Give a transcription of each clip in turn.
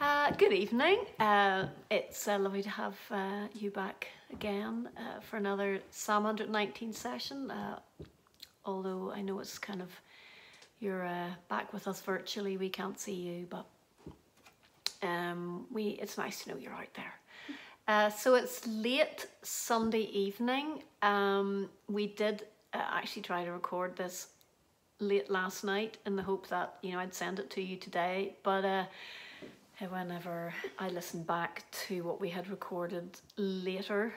Uh, good evening. Uh, it's uh, lovely to have uh, you back again uh, for another Psalm 119 session. Uh, although I know it's kind of you're back with us virtually, we can't see you, but um, we it's nice to know you're out there. so it's late Sunday evening. Um, we did actually try to record this late last night in the hope that you know I'd send it to you today, but whenever I listened back to what we had recorded later.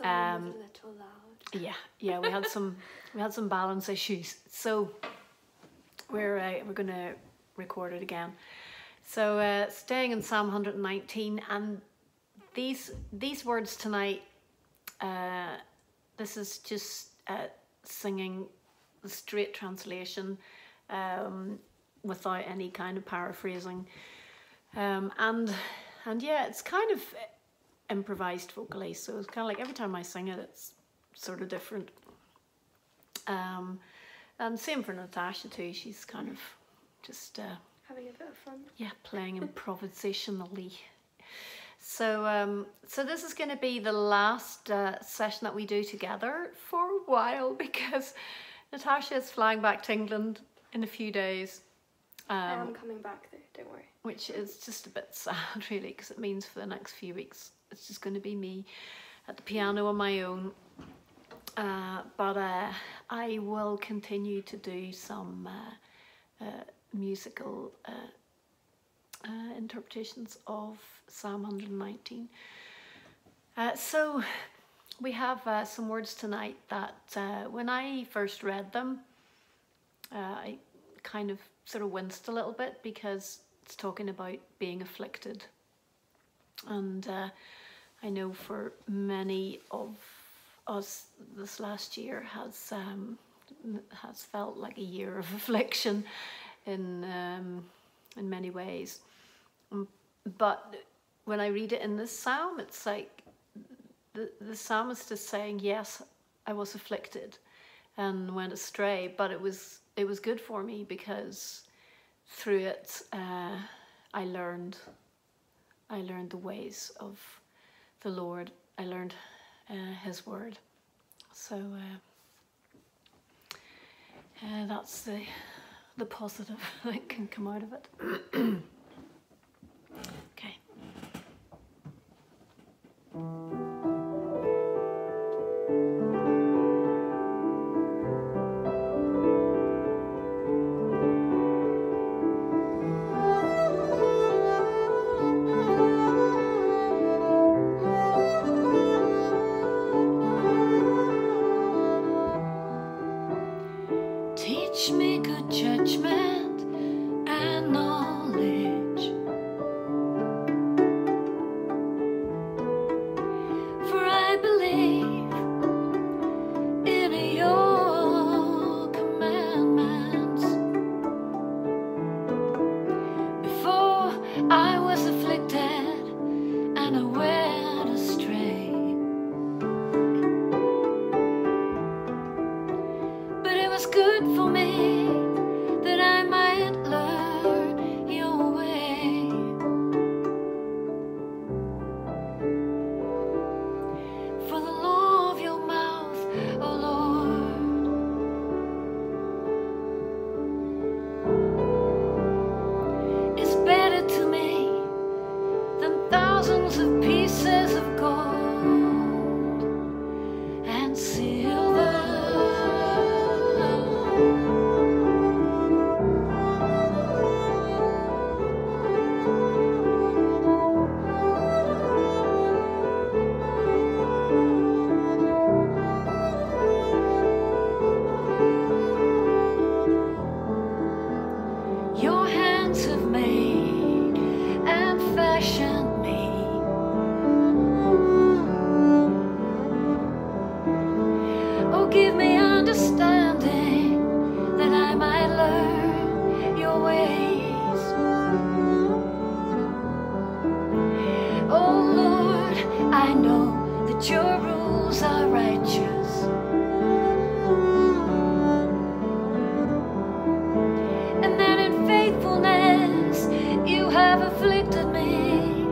Um, was a little loud. Yeah, yeah, we had some we had some balance issues, so we're uh, we're gonna record it again. So uh, staying in Psalm 119, and these these words tonight. Uh, this is just uh, singing the straight translation um, without any kind of paraphrasing. Um, and and yeah, it's kind of improvised vocally, so it's kind of like every time I sing it, it's sort of different. Um, and same for Natasha too. She's kind of just uh, having a bit of fun. Yeah, playing improvisationally. So, um, so this is going to be the last uh, session that we do together for a while because Natasha is flying back to England in a few days. Um, I am coming back though, don't worry. which is just a bit sad really because it means for the next few weeks it's just going to be me at the piano on my own. Uh, but uh, I will continue to do some uh, uh musical uh, uh, interpretations of Psalm 119 so we have some words tonight that when I first read them I kind of sort of winced a little bit because it's talking about being afflicted. And uh, I know for many of us, this last year has um, has felt like a year of affliction in um, in many ways. Um, but when I read it in this psalm, it's like the, the psalmist is saying, yes, I was afflicted and went astray, but it was it was good for me because through it, uh, I learned, I learned the ways of the Lord. I learned uh, His word. So uh, uh that's the the positive that can come out of it. teach me good judgment. I know that your rules are righteous. And that in faithfulness you have afflicted me.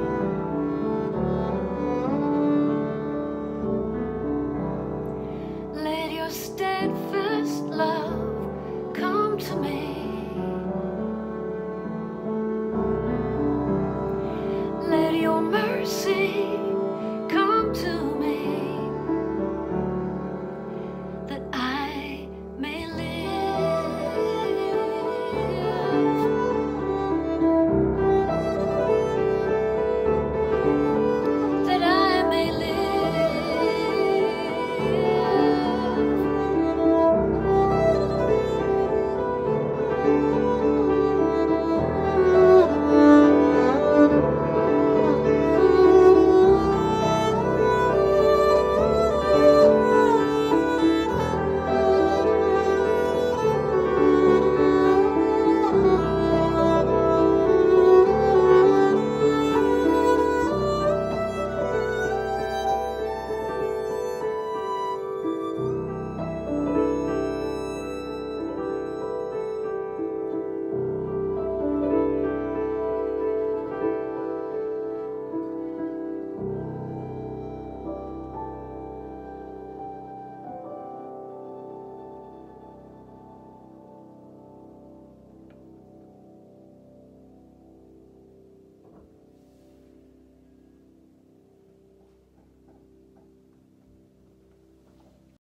Let your steadfast love come to me. Let your mercy